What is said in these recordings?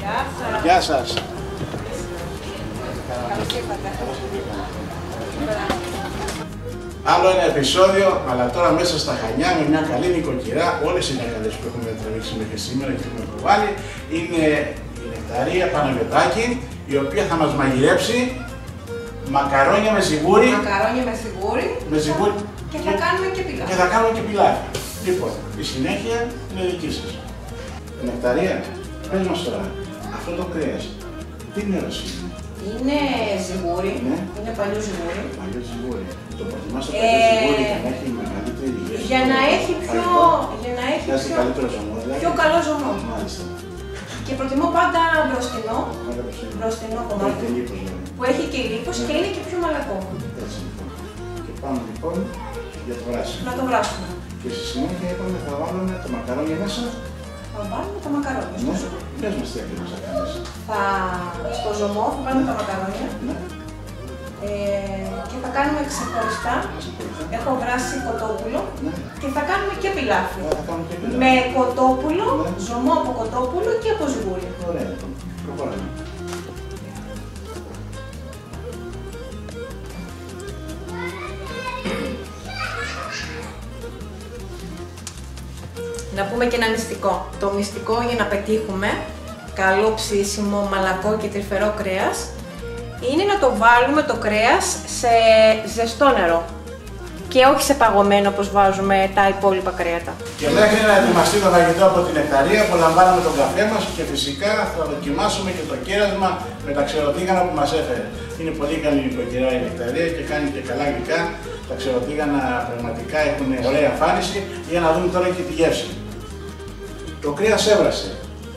Γεια σας. Γεια σας. Καλώς ήρθατε. Άλλο ένα επεισόδιο, αλλά τώρα μέσα στα Χανιά με μια καλή νοικοκυρά. Όλες οι νοικοκυρές που έχουμε τραβήξει μέχρι σήμερα και έχουμε προβάλει είναι η Νεκταρία Παναγιωτάκη, η οποία θα μας μαγειρέψει μακαρόνια με ζυγούρι. Μακαρόνια με σιγούρι. Με ζυγούρι. Και θα κάνουμε και πιλά. Και θα κάνουμε και πιλάφι. Λοιπόν, η συνέχεια είναι δική σας. Νεκταρία, πες μας τώρα, αυτό το κρέας, τι μέρος είναι; Είναι ζυγούρι. Ναι. Είναι παλιό ζυγούρι. Παλιό ζυγούρι. Το προτιμάς το Ε, παλιό ζυγούρι για να έχει μεγαλύτερη υγεία. Για να έχει πιο, για να έχει Να έχει πιο, καλύτερο ζωμό. δηλαδή. πιο καλό ζωμό. Μάλιστα. Και προτιμώ πάντα μπροστινό, Άρα πώς είναι. μπροστινό Έχει κομμάτι, και λίπος, δηλαδή. που έχει και λίπος και είναι και πιο μαλακό. Έτσι λοιπόν. Και πάμε λοιπόν για το βράσιμο. Να το βράσουμε. Και στη συνέχεια είπαμε θα βάλουμε το μακαρόνι μέσα. Θα βάλουμε τα μακαρόνια στο Ναι. ζωμό. Πες μας τι ακριβώς θα κάνεις. Θα, στο ζωμό θα βάλουμε τα μακαρόνια Ναι. ε, και θα κάνουμε ξεχωριστά. Συγχωρείτε. Έχω βράσει κοτόπουλο Ναι. και θα κάνουμε και πιλάφι. Άρα θα κάνουμε και πιλάφι. Με κοτόπουλο, Ναι. ζωμό από κοτόπουλο και από ζυγούρι. Ωραία λοιπόν. Προχωράμε. Να πούμε και ένα μυστικό. Το μυστικό για να πετύχουμε καλό ψήσιμο, μαλακό και τρυφερό κρέας είναι να το βάλουμε το κρέας σε ζεστό νερό και όχι σε παγωμένο όπως βάζουμε τα υπόλοιπα κρέατα. Και μέχρι να ετοιμαστεί το φαγητό από την Εκταρία, απολαμβάνουμε τον καφέ μας και φυσικά θα δοκιμάσουμε και το κέρασμα με τα ξεροτήγανα που μας έφερε. Είναι πολύ καλή νοικοκυρά η Εκταρία και κάνει και καλά γλυκά. Τα ξεροτήγανα πραγματικά έχουν ωραία εμφάνιση για να δούμε τώρα και τη γεύση. Το κρέας έβρασε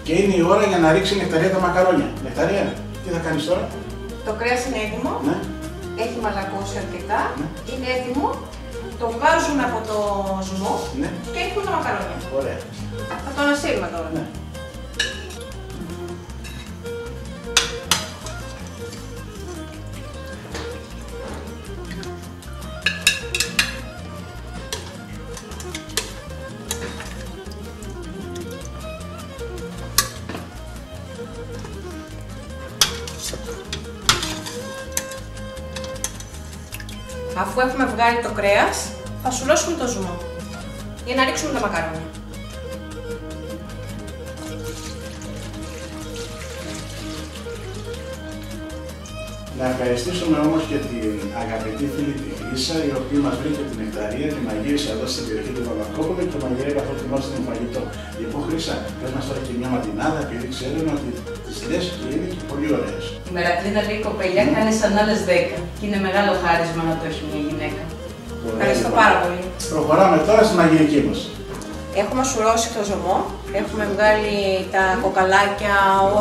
και είναι η ώρα για να ρίξει η Νεκταρία τα μακαρόνια. Νεκταρία, τι θα κάνεις τώρα, Το κρέας είναι έτοιμο, ναι, έχει μαλακώσει αρκετά, Ναι. είναι έτοιμο, το βγάζουμε από το ζυμό ναι, και ρίχνουμε τα μακαρόνια. ωραία. Θα το ανασύρουμε τώρα. Ναι. Αφού έχουμε βγάλει το κρέας, θα σουλώσουμε το ζυμό για να ρίξουμε τα μακαρόνια. Να ευχαριστήσουμε όμως και την αγαπητή φίλη τη Χρύσα, η οποία μας βρήκε την Εκταρία, τη μαγείρισε εδώ στην περιοχή του Παπακόπουλου και μαγειρεύει αυτό την ώρα στην φαγητό. Λοιπόν, Χρύσα, πες μας τώρα και μια ματινάδα, επειδή ξέρουμε ότι τις λες και είναι και πολύ ωραίες. Η Μερακλίνα λέει κοπελιά κάνεις σαν άλλες 10 και είναι μεγάλο χάρισμα να το έχει μια γυναίκα. Ωραία, Ευχαριστώ λοιπόν. πάρα πολύ. Προχωράμε τώρα στη μαγειρική μας. Έχουμε σουρώσει το ζωμό, έχουμε βγάλει τα κοκαλάκια,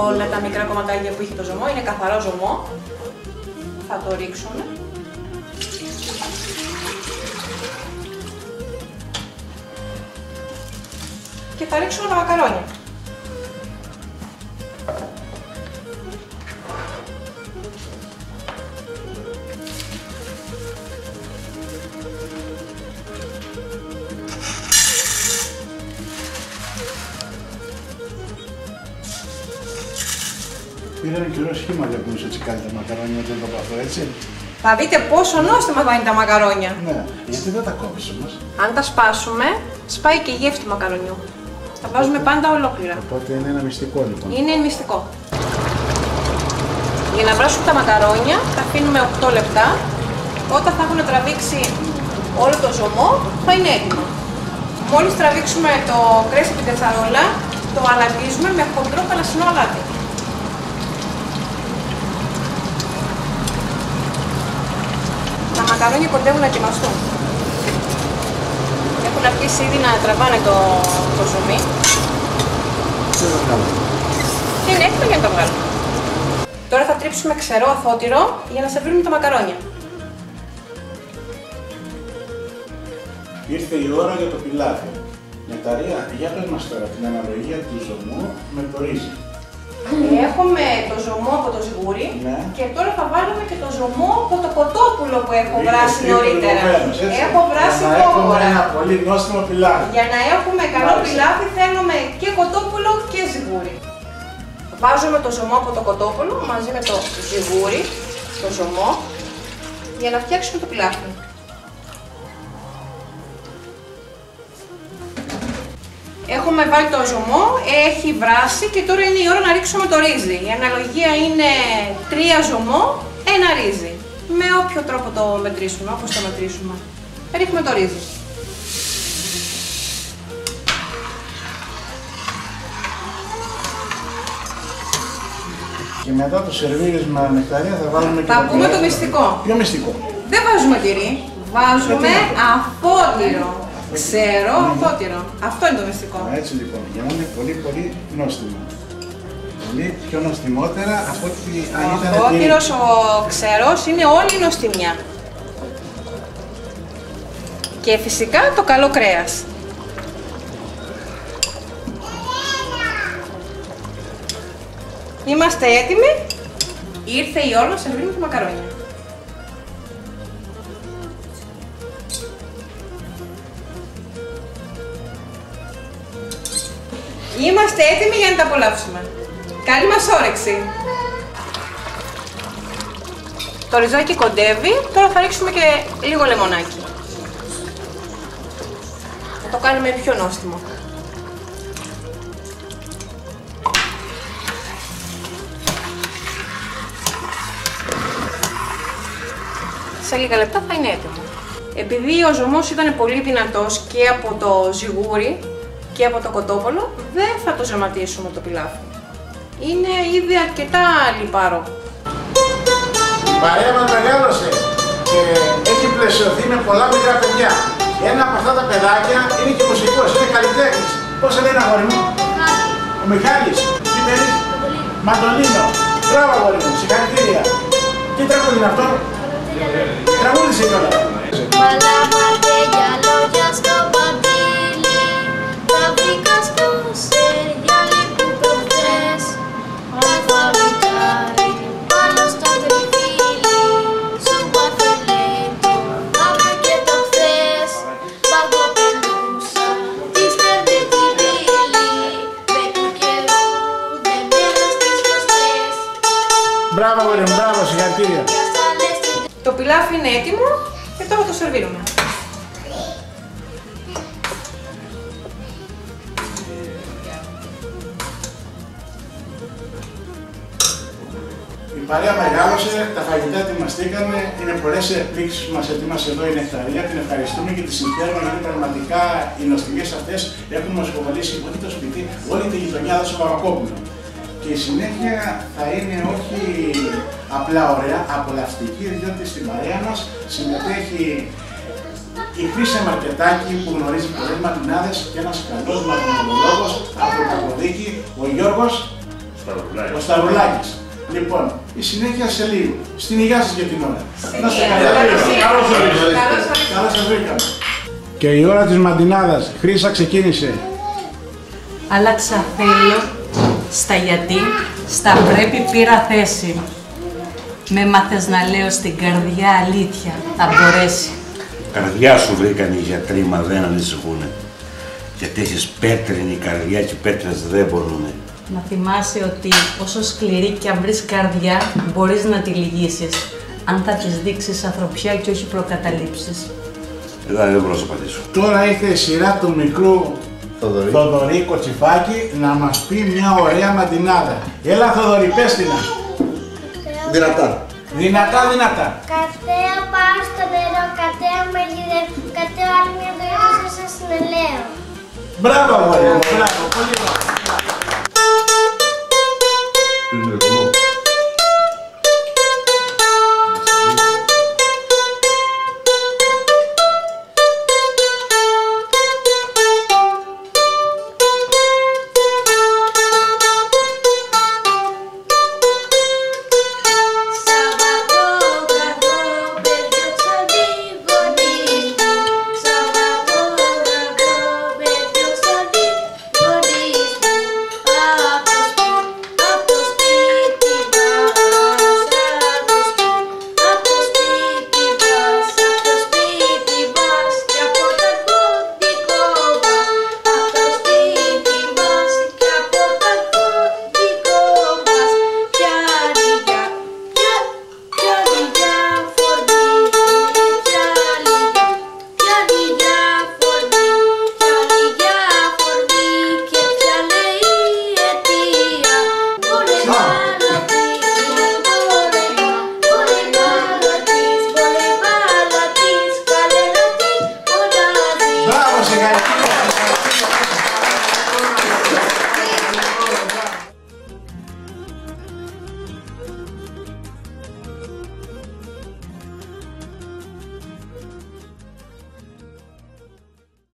όλα τα μικρά κομματάκια που είχε το ζωμό, είναι καθαρό ζωμό. Θα το ρίξουμε. Και θα ρίξουμε τα μακαρόνια. Πήραν καιρό σχήμα για που έτσι κάνει τα μακαρόνια με το παθό, έτσι. Θα δείτε πόσο νόστιμα θα είναι τα μακαρόνια. Ναι, γιατί δεν τα κόβεις όμως. Αν τα σπάσουμε, σπάει και η γεύση του μακαρονιού. Τα βάζουμε πάντα ολόκληρα. Οπότε είναι ένα μυστικό λοιπόν. Είναι μυστικό. Για να βράσουμε τα μακαρόνια, τα αφήνουμε 8 λεπτά. Όταν θα έχουν τραβήξει όλο το ζωμό, θα είναι έτοιμο. Μόλις τραβήξουμε το κρέας από την κατσαρόλα, το αλατίζουμε με χοντρό θαλασσινό αλάτι. Τα μακαρόνια κοντεύουν να ετοιμαστούν. Έχουν αρχίσει ήδη να τραβάνε το, το ζουμί Τι θα κάνουμε; και είναι έτοιμο για να το βγάλουμε. Τώρα θα τρίψουμε ξερό αφότυρο για να σερβίρουμε τα μακαρόνια. Ήρθε η ώρα για το πιλάφι. Νεκταρία, για πες μας τώρα την αναλογία του ζωμού με το ρύζι. Έχουμε το ζωμό από το σγούρι Ναι. και τώρα θα βάλουμε και το ζωμό από το κοτόπουλο που έχω Είναι βράσει λίγο νωρίτερα. προηγουμένως, έτσι. Έχω βράσει Για να έχουμε κόκορα. ένα πολύ νόστιμο πιλάφι. Για να έχουμε καλό Μάλιστα. πιλάφι θέλουμε και κοτόπουλο και ζυγούρι. Βάζουμε το ζωμό από το κοτόπουλο μαζί με το ζυγούρι στο ζωμό για να φτιάξουμε το πιλάφι. Έχουμε βάλει το ζωμό, έχει βράσει και τώρα είναι η ώρα να ρίξουμε το ρύζι. Η αναλογία είναι τρία ζωμό, ένα ρύζι. Με όποιο τρόπο το μετρήσουμε, όπως το μετρήσουμε. Ρίχνουμε το ρύζι. Και μετά το σερβίρισμα νεκταρία θα βάλουμε και Θα το πούμε το πιλάφι. μυστικό. Ποιο μυστικό; Δεν βάζουμε τυρί, βάζουμε Γιατί να- αφότυρο. Ξέρω αφότυρο. Αυτό είναι το μυστικό. Έτσι λοιπόν, για να είναι πολύ πολύ νόστιμο. Πολύ πιο νοστιμότερα από ότι αν Ο ήταν αφότυρος, ο ξερός είναι όλη η νοστιμιά. Και φυσικά το καλό κρέας. Είμαστε έτοιμοι. Ήρθε η ώρα να σερβίρουμε τα μακαρόνια. Είμαστε έτοιμοι για να τα απολαύσουμε. Καλή μας όρεξη. Το ριζάκι κοντεύει, τώρα θα ρίξουμε και λίγο λεμονάκι. Θα το κάνουμε πιο νόστιμο. Σε λίγα λεπτά θα είναι έτοιμο. Επειδή ο ζωμός ήταν πολύ δυνατός και από το ζυγούρι και από το κοτόπολο, δεν θα το ζεματίσουμε το πιλάφι. Είναι ήδη αρκετά λιπαρό. Η παρέα μας μεγάλωσε και έχει πλαισιωθεί με πολλά μικρά παιδιά. Ένα από αυτά τα παιδάκια είναι και μουσικός, είναι καλλιτέχνης. Πώς σε λένε αγόρι μου; Ο Μιχάλης. Τι παίρνεις; Μαντολίνο. Μπράβο αγόρι μου, συγχαρητήρια. Τι τραγούδι είναι αυτό; Τραγούδισε κιόλας. Μαλάματα για λόγια και τώρα το σερβίρουμε. Η παρέα μεγάλωσε, τα φαγητά ετοιμαστήκανε, είναι πολλές εκπλήξεις που μας ετοίμασε εδώ η Νεκταρία. Την ευχαριστούμε και τη συγχαίρουμε γιατί πραγματικά οι νοστιμίες αυτές έχουν μας υποβολήσει όχι το σπίτι, όλη τη γειτονιά εδώ στο Παπακόπουλο. Και η συνέχεια θα είναι όχι απλά ωραία, απολαυστική, διότι στην παρέα μας συμμετέχει η Χρύσα Μαρκετάκη που γνωρίζει πολλές μαρτινάδες και ένας καλός μαρτινολόγος από το Καποδίκη, ο Γιώργος ο Σταυρουλάκης. Λοιπόν, η συνέχεια σε λίγο. Στην υγεία σας για την ώρα. Να είστε καλά. Καλώς ήρθατε. Καλώς ορίσατε. Καλώς ορίσατε. Καλώς σας βρήκαμε. Και η ώρα της μαντινάδας. Χρύσα ξεκίνησε. Άλλαξα θέλω στα γιατί, στα πρέπει πήρα θέση. Με μάθες να λέω στην καρδιά αλήθεια, θα μπορέσει. Καρδιά σου βρήκαν οι γιατροί, μα δεν ανησυχούνε. Γιατί έχεις πέτρινη καρδιά και οι πέτρες δεν μπορούνε. Να θυμάσαι ότι όσο σκληρή και αν βρεις καρδιά, μπορείς να τη λυγίσεις. Αν θα της δείξεις ανθρωπιά και όχι προκαταλήψεις. Εδώ δεν μπορώ να σου απαντήσω. Τώρα ήρθε η σειρά του μικρού Θοδωρή. Θοδωρή Κοτσιφάκη να μας πει μια ωραία μαντινάδα. Έλα, Θοδωρή, πες την. Δυνατά. Δυνατά, δυνατά. Κατέω πάω στο νερό, κατέω με γυρεύω, κατέω άλλη μια σας συνελέω. Μπράβο, αγόρι μπράβο, πολύ ωραία.